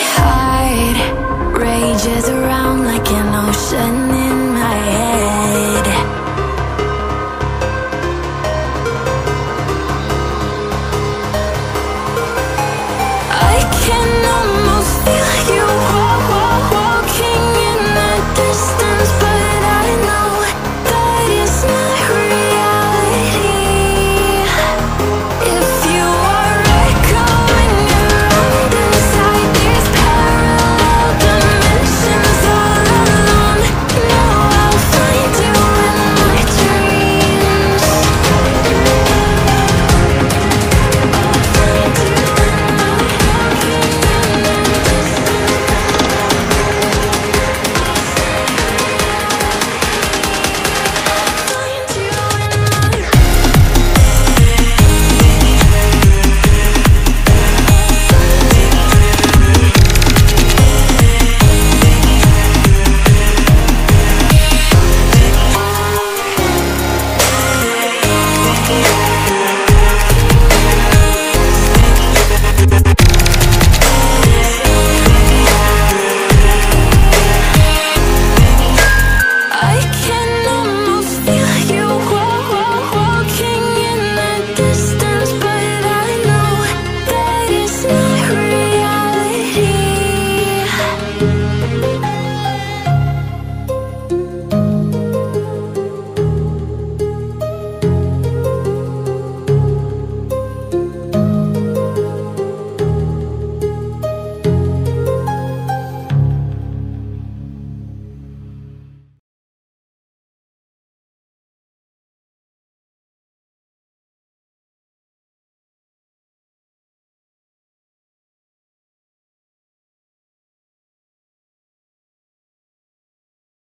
hide. Rages around like an ocean.